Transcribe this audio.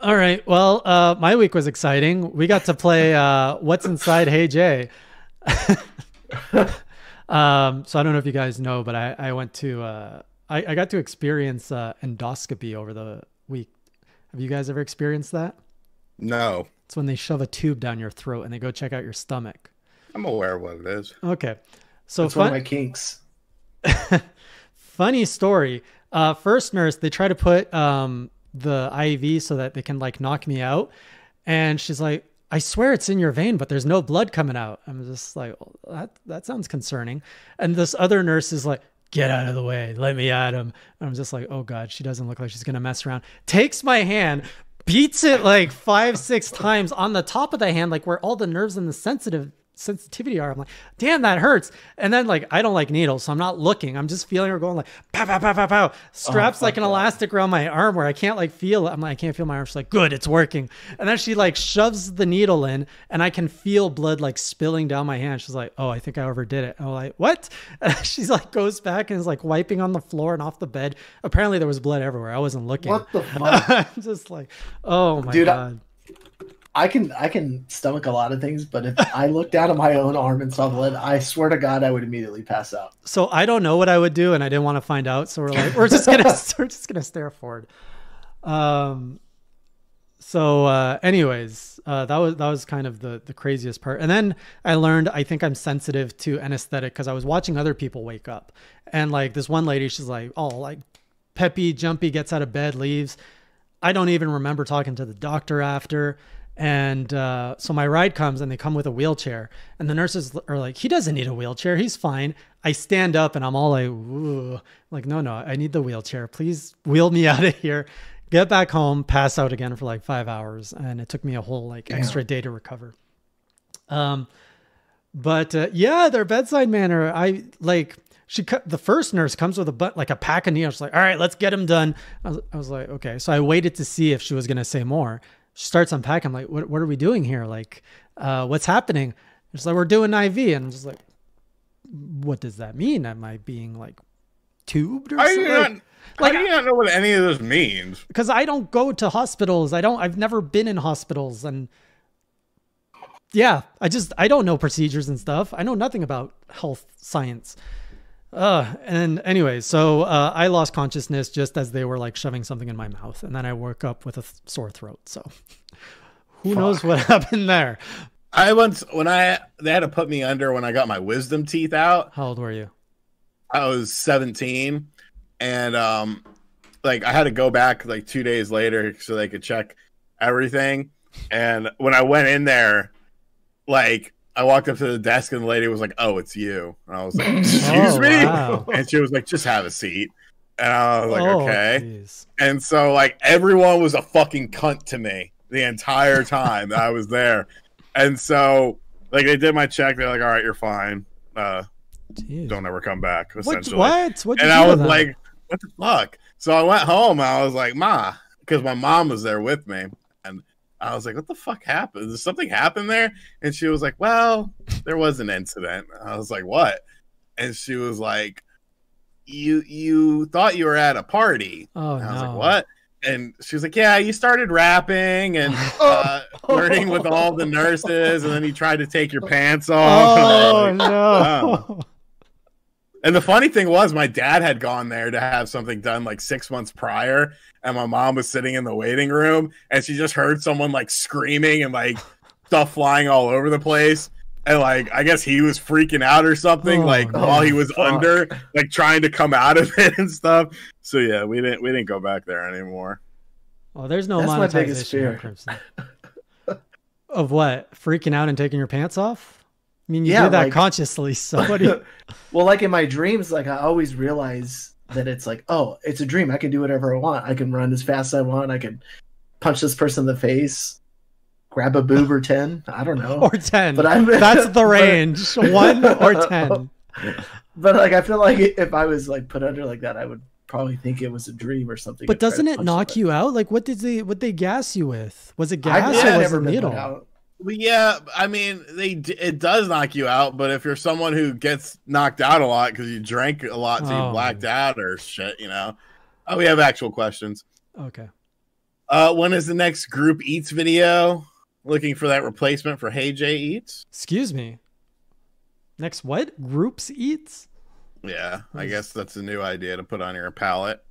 All right. Well, uh, my week was exciting. We got to play uh, What's Inside Hey Jay. um, so I don't know if you guys know, but I, I went to uh, I, I got to experience uh, endoscopy over the week. Have you guys ever experienced that? No. It's when they shove a tube down your throat and they go check out your stomach. I'm aware of what it is. Okay. So That's fun- one of my kinks. funny story. Uh, first nurse, they try to put um, the IV so that they can like knock me out. And she's like, I swear it's in your vein, but there's no blood coming out. I'm just like, well, that that sounds concerning. And this other nurse is like, get out of the way, let me at him. And I'm just like, oh god, she doesn't look like she's gonna mess around. Takes my hand, beats it like five, six times on the top of the hand, like where all the nerves and the sensitive sensitivity are. I'm like, damn, that hurts. And then like I don't like needles, so I'm not looking. I'm just feeling her going like pow pow pow pow pow. Straps oh, like an that. elastic around my arm where I can't like feel it. I'm like, I can't feel my arm. She's like, good, it's working. And then she like shoves the needle in and I can feel blood like spilling down my hand. She's like, oh, I think I overdid it. I'm like, what? And she's like goes back and is like wiping on the floor and off the bed. Apparently there was blood everywhere. I wasn't looking. What the fuck? I'm just like, oh my Dude, god. I- I can I can stomach a lot of things, but if I look down at my own arm and saw blood, I swear to God, I would immediately pass out. So I don't know what I would do, and I didn't want to find out. So we're like, we're just gonna we're just gonna stare forward. Um. So, uh, anyways, uh, that was that was kind of the the craziest part. And then I learned I think I'm sensitive to anesthetic because I was watching other people wake up, and like this one lady, she's like, oh, like peppy, jumpy, gets out of bed, leaves. I don't even remember talking to the doctor after. And uh, so my ride comes and they come with a wheelchair. And the nurses are like, he doesn't need a wheelchair. He's fine. I stand up and I'm all like, Ooh. like, no, no, I need the wheelchair. Please wheel me out of here. Get back home, pass out again for like five hours. And it took me a whole like extra day to recover. Um, but uh, yeah, their bedside manner, I like, she cut the first nurse comes with a butt like a pack of needles. She's like, all right, let's get him done. I was, I was like, okay. So I waited to see if she was going to say more starts unpacking. I'm like, what, what are we doing here? Like, uh, what's happening? It's like, we're doing IV. And I'm just like, what does that mean? Am I being like tubed or I something? Not, like, I do not know what any of this means. Because I don't go to hospitals. I don't, I've never been in hospitals. And yeah, I just, I don't know procedures and stuff. I know nothing about health science. Uh, and anyway, so uh, I lost consciousness just as they were like shoving something in my mouth, and then I woke up with a th- sore throat. So who Fuck. knows what happened there? I once when I they had to put me under when I got my wisdom teeth out. How old were you? I was 17 and um like I had to go back like 2 days later so they could check everything. And when I went in there like I walked up to the desk and the lady was like, "Oh, it's you." And I was like, "Excuse oh, me," wow. and she was like, "Just have a seat." And I was like, oh, "Okay." Geez. And so like everyone was a fucking cunt to me the entire time that I was there, and so like they did my check. They're like, "All right, you're fine. Uh, don't ever come back." Essentially, what? What? And I was like, "What the fuck?" So I went home. I was like, "Ma," because my mom was there with me. I was like, what the fuck happened? Did something happen there? And she was like, well, there was an incident. I was like, what? And she was like, you you thought you were at a party. Oh, and I was no. like, what? And she was like, yeah, you started rapping and uh, flirting with all the nurses, and then you tried to take your pants off. Oh, like, no. Oh. And the funny thing was, my dad had gone there to have something done like six months prior, and my mom was sitting in the waiting room, and she just heard someone like screaming and like stuff flying all over the place. And like, I guess he was freaking out or something, oh, like no. while he was oh, fuck. under, like trying to come out of it and stuff. So yeah, we didn't we didn't go back there anymore. Well, there's no That's monetization of what freaking out and taking your pants off. I mean, you yeah, do that like, consciously. Somebody. well, like in my dreams, like I always realize that it's like, oh, it's a dream. I can do whatever I want. I can run as fast as I want. I can punch this person in the face, grab a boob or ten. I don't know. Or ten. But I'm that's the range. But, One or ten. But like, I feel like if I was like put under like that, I would probably think it was a dream or something. But doesn't it knock you out? Like, what did they what they gas you with? Was it gas I, or was it needle? yeah, I mean, they it does knock you out, but if you're someone who gets knocked out a lot because you drank a lot, so oh. you blacked out or shit, you know. Oh, we have actual questions. Okay. Uh, when is the next group eats video? Looking for that replacement for Hey Jay Eats. Excuse me. Next what? Groups eats. Yeah, I guess that's a new idea to put on your palette.